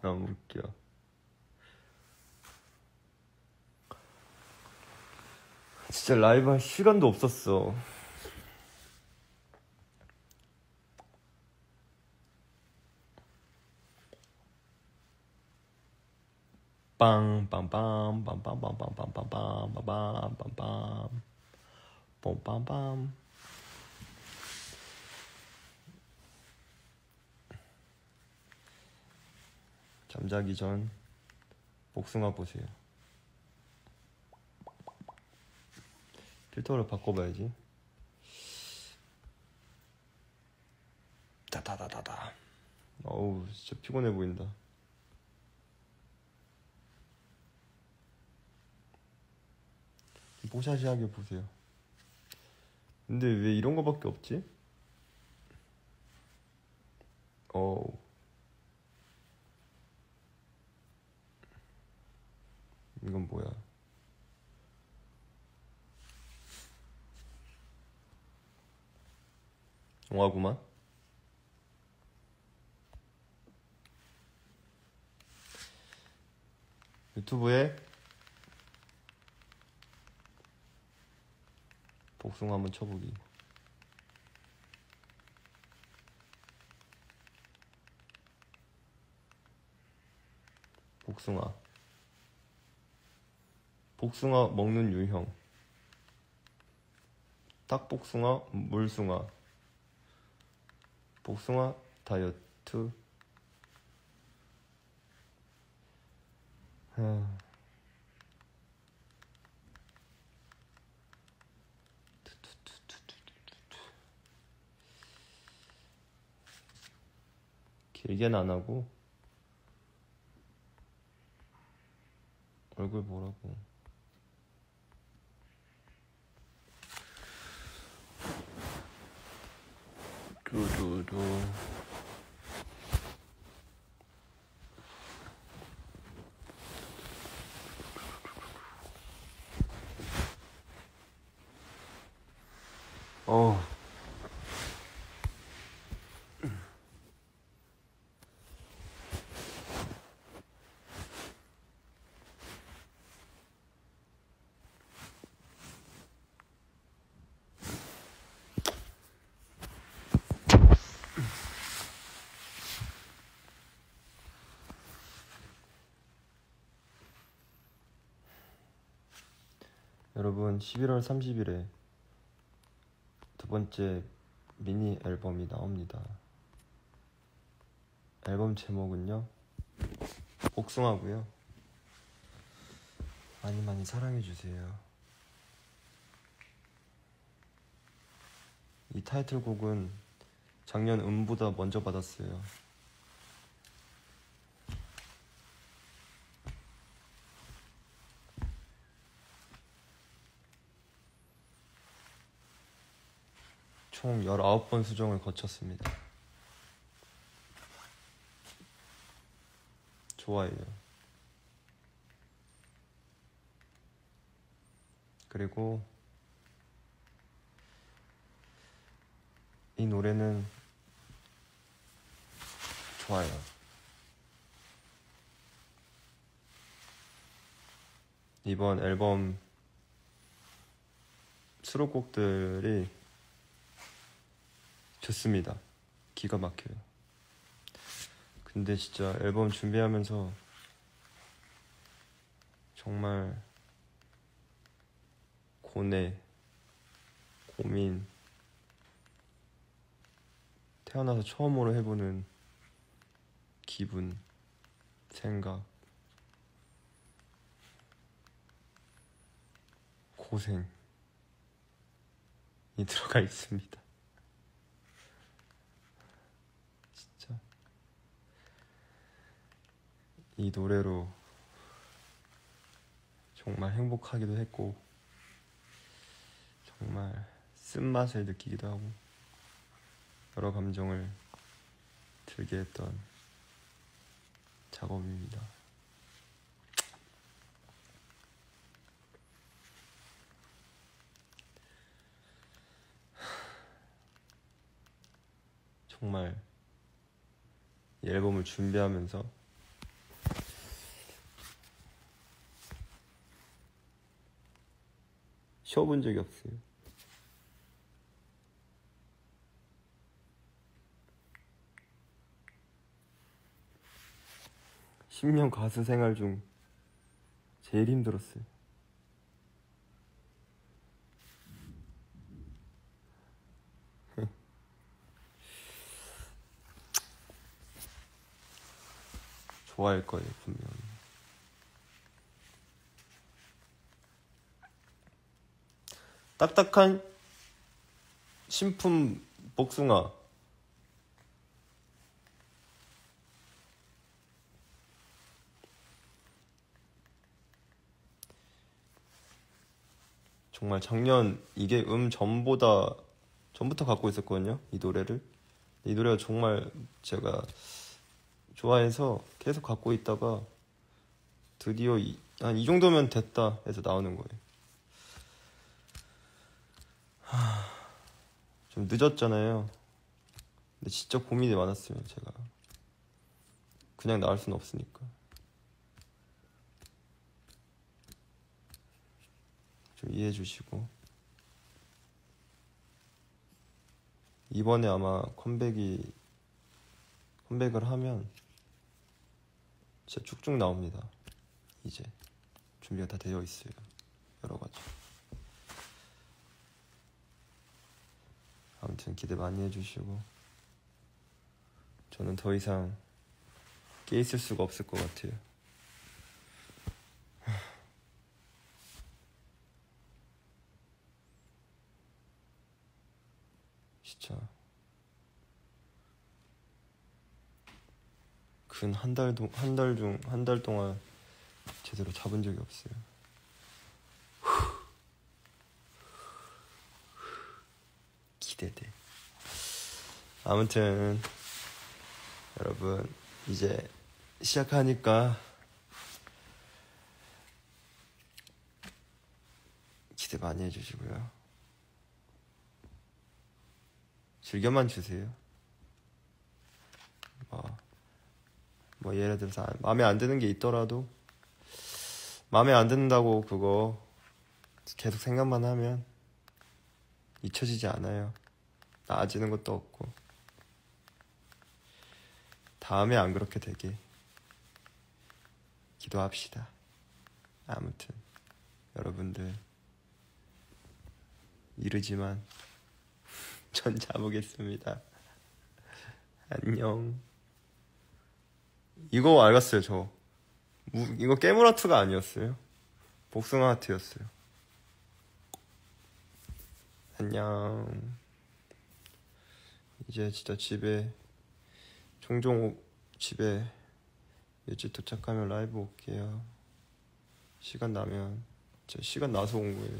너무 웃겨. 진짜 라이브 할 시간도 없었어. 빵빵빰빰빰빰빰빰빰빰빰빰빰빰빰빰빰 잠자기 전 복숭아 보세요. 필터를 바꿔봐야지. 다다다다다. 어우, 진짜 피곤해 보인다. 뽀샤시하게 보세요. 근데 왜 이런 거밖에 없지? 어우. 이건 뭐야? 영화구만. 유튜브에 복숭아 한번 쳐보기. 복숭아. 복숭아 먹는 유형. 딱복숭아, 물숭아. 복숭아 다이어트. 하... 길게는 안 하고 얼굴 보라고. 두두두 어 여러분 11월 30일에 두 번째 미니 앨범이 나옵니다. 앨범 제목은요. 복숭아고요. 많이 많이 사랑해 주세요. 이 타이틀곡은 작년 음보다 먼저 받았어요. 총 19번 수정을 거쳤습니다. 좋아해요. 그리고 이 노래는 좋아요. 이번 앨범 수록곡들이 좋습니다. 기가 막혀요. 근데 진짜 앨범 준비하면서 정말 고뇌, 고민, 태어나서 처음으로 해보는 기분, 생각, 고생이 들어가 있습니다. 진짜 이 노래로 정말 행복하기도 했고 정말 쓴맛을 느끼기도 하고 여러 감정을 들게 했던 작업입니다. 정말 이 앨범을 준비하면서 쉬어본 적이 없어요. 십년 가수 생활 중 제일 힘들었어요. 좋아할 거예요, 분명. 딱딱한 신품 복숭아. 정말 작년 이게 음 전보다 전부터 갖고 있었거든요. 이 노래를. 이 노래가 정말 제가 좋아해서 계속 갖고 있다가 드디어 한 이 정도면 됐다 해서 나오는 거예요. 하, 좀 늦었잖아요. 근데 진짜 고민이 많았어요, 제가. 그냥 나올 수는 없으니까. 좀 이해해 주시고. 이번에 아마 컴백이, 컴백을 하면 진짜 쭉쭉 나옵니다. 이제. 준비가 다 되어 있어요. 여러 가지. 아무튼 기대 많이 해주시고 저는 더 이상 깨 있을 수가 없을 것 같아요. 진짜 근 한 달 동 한 달 중 한 달 동안 제대로 잡은 적이 없어요. 기대돼. 아무튼 여러분 이제 시작하니까 기대 많이 해주시고요. 즐겨만 주세요. 뭐, 뭐 예를 들어서 마음에 안 드는 게 있더라도 마음에 안 든다고 그거 계속 생각만 하면 잊혀지지 않아요. 나아지는 것도 없고 다음에 안 그렇게 되게 기도합시다. 아무튼 여러분들 이르지만 전 잡으겠습니다. 안녕. 이거 알았어요, 저. 이거 깨물하트가 아니었어요. 복숭아 하트였어요. 안녕. 이제 진짜 집에 종종 집에 일찍 도착하면 라이브 올게요. 시간 나면 저 시간 나서 온 거예요.